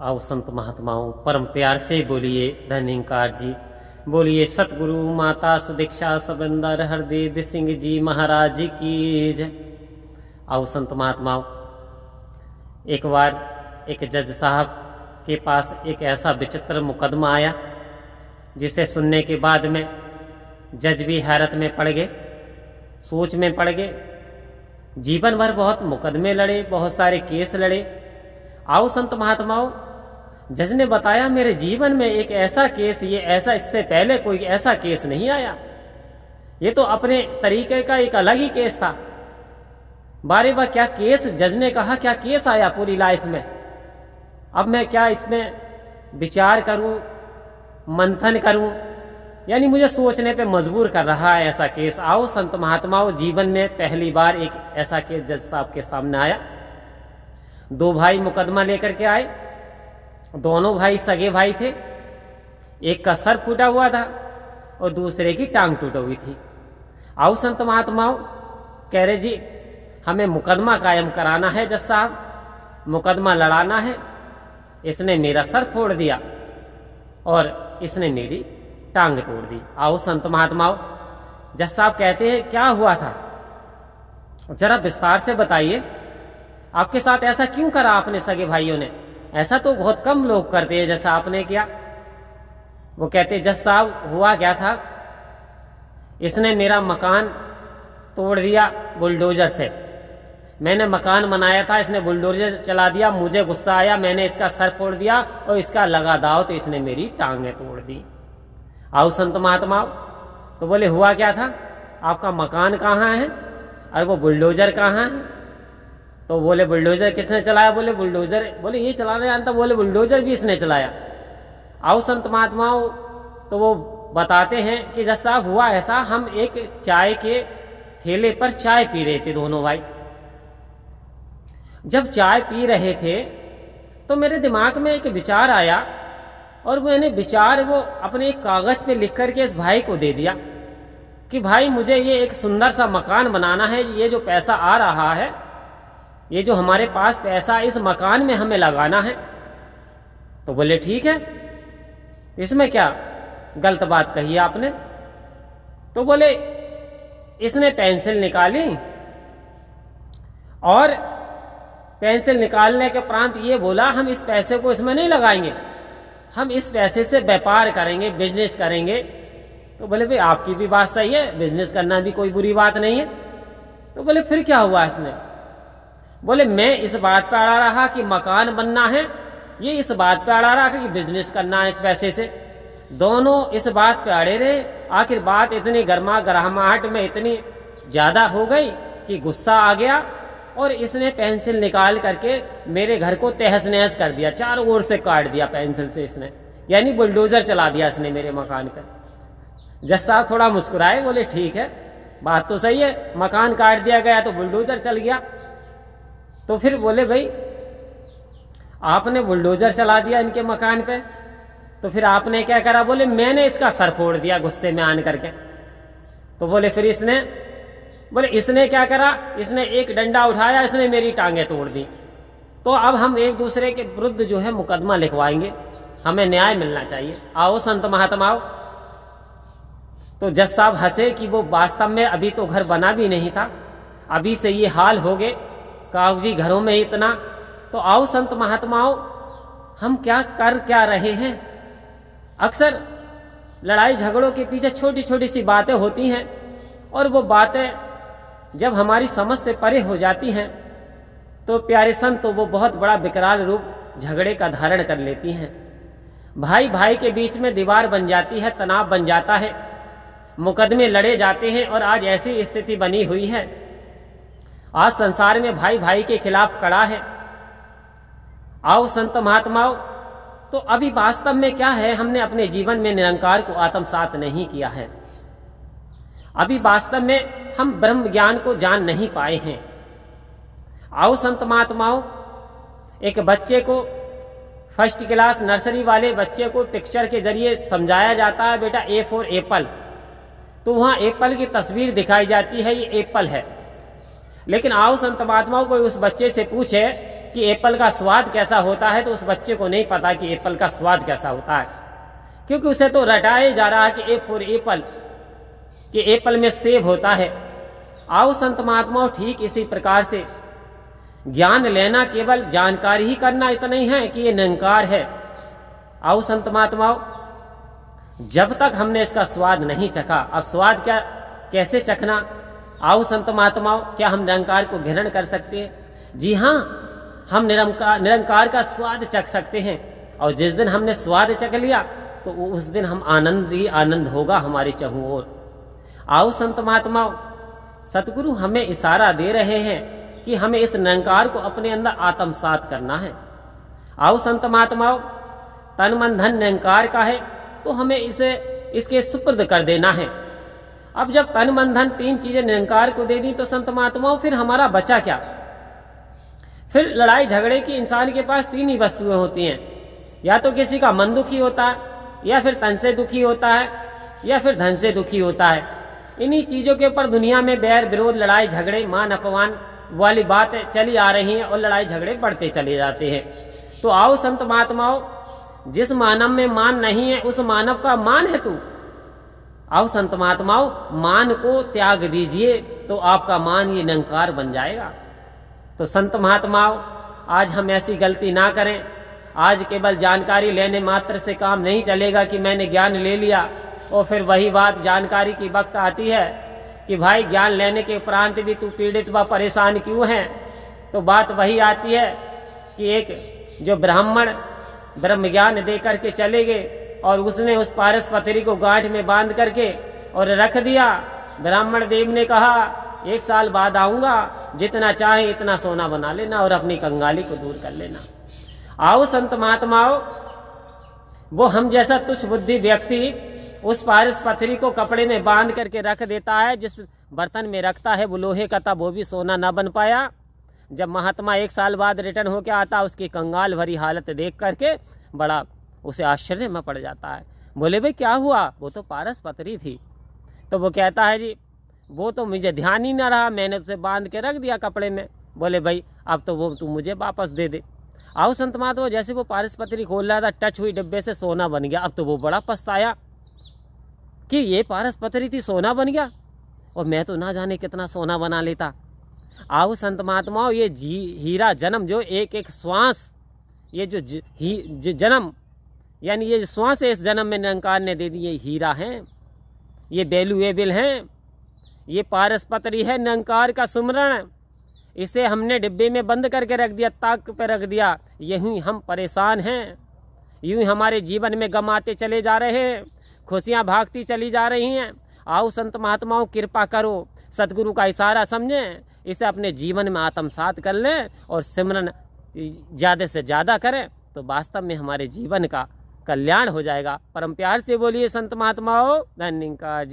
आओ संत महात्माओं, परम प्यार से बोलिए धनिकार जी। बोलिए, सतगुरु माता सुदीक्षा सबंदर हरदेव सिंह जी महाराज की जय। आओ संत महात्माओं, एक बार एक जज साहब के पास एक ऐसा विचित्र मुकदमा आया, जिसे सुनने के बाद में जज भी हैरत में पड़ गए, सोच में पड़ गए। जीवन भर बहुत मुकदमे लड़े, बहुत सारे केस लड़े। आओ संत महात्माओं जज ने बताया मेरे जीवन में एक ऐसा केस, ये ऐसा इससे पहले कोई ऐसा केस नहीं आया। ये तो अपने तरीके का एक अलग ही केस था। बारे बार क्या केस, जज ने कहा, क्या केस आया पूरी लाइफ में? अब मैं क्या इसमें विचार करूँ, मंथन करूँ? यानी मुझे सोचने पे मजबूर कर रहा है ऐसा केस। आओ संत महात्माओं, जीवन में पहली बार एक ऐसा केस जज साहब के सामने आया। दो भाई मुकदमा लेकर के आए। दोनों भाई सगे भाई थे। एक का सर फूटा हुआ था और दूसरे की टांग टूटी हुई थी। आओ संत महात्माओं, कह रहे, जी, हमें मुकदमा कायम कराना है, जज साहब। मुकदमा लड़ाना है। इसने मेरा सर फोड़ दिया और इसने मेरी टांग तोड़ दी। आओ संत महात्माओं, जज साहब कहते हैं, क्या हुआ था? जरा विस्तार से बताइए। आपके साथ ऐसा क्यों करा आपने सगे भाइयों ने? ऐसा तो बहुत कम लोग करते हैं, जैसा आपने किया। वो कहते जज साहब, हुआ क्या था? इसने मेरा मकान तोड़ दिया बुलडोजर से। मैंने मकान बनाया था, इसने बुलडोजर चला दिया, मुझे गुस्सा आया, मैंने इसका सर फोड़ दिया और इसका लगा दाव तो इसने मेरी टांगे तोड़ दी। आओ संत महात्मा तो बोले, हुआ क्या था? आपका मकान कहाँ है? और वो बुलडोजर कहाँ है? तो बोले बुलडोजर किसने चलाया? बोले बुलडोजर। बोले, ये चलाने जानता बोले, बुलडोजर भी इसने चलाया। आओ संत महात्माओं तो वो बताते हैं कि जैसा हुआ ऐसा हम एक चाय के ठेले पर चाय पी रहे थे, दोनों भाई। जब चाय पी रहे थे तो मेरे दिमाग में एक विचार आया और मैंने विचार वो अपने कागज़ पे लिख करके इस भाई को दे दिया कि, भाई, मुझे ये एक सुंदर सा मकान बनाना है। ये जो पैसा आ रहा है ये जो हमारे पास पैसा इस मकान में हमें लगाना है। तो बोले, ठीक है। इसमें क्या गलत बात कही आपने? तो बोले, इसने पेंसिल निकाली और पेंसिल निकालने के प्रांत ये बोला, हम इस पैसे को इसमें नहीं लगाएँगे। हम इस पैसे से व्यापार करेंगे, बिज़नेस करेंगे। तो बोले, भाई, आपकी भी बात सही है, बिज़नेस करना भी कोई बुरी बात नहीं है। तो बोले, फिर क्या हुआ इसने बोले, मैं इस बात पे अड़ा रहा कि मकान बनना है। ये इस बात पे अड़ा रहा कि बिज़नेस करना है इस पैसे से। दोनों इस बात पे अड़े रहे। आखिर बात इतनी गर्मा गर्माहट में इतनी ज़्यादा हो गई कि गुस्सा आ गया और इसने पेंसिल निकाल करके मेरे घर को तहस नहस कर दिया। चारों ओर से काट दिया पेंसिल से इसने। यानी बुलडोजर चला दिया इसने मेरे मकान पे। जज साहब थोड़ा मुस्कुराए, बोले, ठीक है, बात तो सही है। मकान काट दिया गया तो बुलडोजर चल गया। तो फिर बोले, भाई, आपने बुलडोजर चला दिया इनके मकान पे। तो फिर आपने क्या करा? बोले, मैंने इसका सर फोड़ दिया गुस्से में आन करके। तो बोले, फिर इसने, बोले, इसने क्या करा? इसने एक डंडा उठाया, इसने मेरी टांगे तोड़ दी। तो अब हम एक दूसरे के विरुद्ध जो है मुकदमा लिखवाएँगे। हमें न्याय मिलना चाहिए। आओ संत महात्माओ तो जज साहब हंसे कि वो वास्तव में अभी तो घर बना भी नहीं था। अभी से ये हाल हो गए। कागज़ी घरों में इतना तो आओ संत महात्माओं, हम क्या कर क्या रहे हैं? अक्सर लड़ाई झगड़ों के पीछे छोटी छोटी सी बातें होती हैं, और वो बातें जब हमारी समझ से परे हो जाती हैं तो प्यारे संत तो वो बहुत बड़ा विकराल रूप झगड़े का धारण कर लेती हैं। भाई भाई के बीच में दीवार बन जाती है, तनाव बन जाता है, मुकदमे लड़े जाते हैं, और आज ऐसी स्थिति बनी हुई है आज संसार में भाई भाई के खिलाफ कड़ा है। आओ संत महात्माओं तो अभी वास्तव में क्या है? हमने अपने जीवन में निरंकार को आत्मसात नहीं किया है। अभी वास्तव में हम ब्रह्म ज्ञान को जान नहीं पाए हैं। आओ संत महात्माओं, एक बच्चे को, फ़र्स्ट क्लास नर्सरी वाले बच्चे को पिक्चर के ज़रिए समझाया जाता है, बेटा ए फॉर एप्पल। तो वहाँ एप्पल की तस्वीर दिखाई जाती है, ये एप्पल है। लेकिन आओ संत महात्माओं को उस बच्चे से पूछे कि एप्पल का स्वाद कैसा होता है तो उस बच्चे को नहीं पता कि एप्पल का स्वाद कैसा होता है। क्योंकि उसे तो रटाया जा रहा है कि ए फॉर एप्पल कि एप्पल में सेब होता है। आओ संत महात्माओं, ठीक इसी प्रकार से। ज्ञान लेना केवल जानकारी ही करना इतना ही है कि ये निरंकार है। आओ संत महात्माओं, जब तक हमने इसका स्वाद नहीं चखा, अब स्वाद क्या, कैसे चखना? आओ संत महात्माओं, क्या हम निरंकार को ग्रहण कर सकते हैं? जी हाँ हम निरंकार निरंकार का स्वाद चख सकते हैं। और जिस दिन हमने स्वाद चख लिया तो उस दिन हम आनंद ही आनंद होगा हमारे चहु और आओ संत महात्माओं, सतगुरु हमें इशारा दे रहे हैं कि हमें इस निरंकार को अपने अंदर आत्मसात करना है। आओ संत महात्माओं, तन मन धन निरंकार का है तो हमें इसे, इसके सुपुर्द कर देना है। अब जब तन मन धन तीन चीज़ें निरंकार को दे दी तो संत महात्माओं, फिर हमारा बचा क्या? फिर लड़ाई झगड़े की इंसान के पास तीन ही वस्तुएँ होती हैं। या तो किसी का मन दुखी होता है, या फिर तन से दुखी होता है, या फिर धन से दुखी होता है। इन्हीं चीज़ों के ऊपर दुनिया में बैर, विरोध, लड़ाई, झगड़े, मान अपमान वाली बात चली आ रही है और लड़ाई झगड़े बढ़ते चले जाते हैं। तो आओ संत महात्माओं, जिस मानव में मान नहीं है, उस मानव का मान है तू। आओ संत महात्माओं, मान को त्याग दीजिए तो आपका मान ये निरंकार बन जाएगा। तो संत महात्माओं, आज हम ऐसी गलती ना करें। आज केवल जानकारी लेने मात्र से काम नहीं चलेगा कि मैंने ज्ञान ले लिया। और फिर वही बात जानकारी की वक्त आती है कि भाई, ज्ञान लेने के उपरांत भी तू पीड़ित व परेशान क्यों है? तो बात वही आती है कि एक जो ब्राह्मण ब्रह्म ज्ञान दे करके चले गए और उसने उस पारस पथरी को गांठ में बाँध करके और रख दिया। ब्राह्मण देव ने कहा, एक साल बाद आऊँगा, जितना चाहे इतना सोना बना लेना और अपनी कंगाली को दूर कर लेना। आओ संत महात्माओ, वो हम जैसा तुच्छ बुद्धि व्यक्ति उस पारस पथरी को कपड़े में बाँध करके रख देता है, जिस बर्तन में रखता है, वो लोहे का था, वो भी सोना ना बन पाया। जब महात्मा एक साल बाद रिटर्न होकर आता, उसकी कंगाल भरी हालत देख करके बड़ा उसे आश्चर्य में पड़ जाता है। बोले भाई क्या हुआ? वो तो पारस पत्री थी। तो वो कहता है जी वो तो मुझे ध्यान ही ना रहा। मैंने उसे बाँध के रख दिया कपड़े में। बोले भाई अब तो वो तू मुझे वापस दे दे। आओ संत महात्मा जैसे वो पारस पत्री खोल रहा था टच हुई डिब्बे से सोना बन गया। अब तो वो बड़ा पछताया। कि ये पारस पत्री थी सोना बन गया? और मैं तो ना जाने कितना सोना बना लेता। आओ संत महात्माओं ये जी हीरा जन्म जो एक एक श्वास ये जो ही, जन्म यानी ये श्वास इस जन्म में निरंकार ने दे दी, ये हीरा हैं, ये वैल्यूएबल हैं, ये पारस पत्री है, निरंकार का सुमरण। इसे हमने डिब्बे में बंद करके रख दिया, ताक पर रख दिया। यही हम परेशान हैं। यूँ हमारे जीवन में गम आते चले जा रहे हैं, खुशियाँ भागती चली जा रही हैं। आओ संत महात्माओं, कृपा करो सतगुरु का इशारा समझें, इसे अपने जीवन में आत्मसात कर लें और सिमरन ज़्यादा से ज़्यादा करें तो वास्तव में हमारे जीवन का कल्याण हो जाएगा। परम प्यार से बोलिए संत महात्माओं धन्यवाद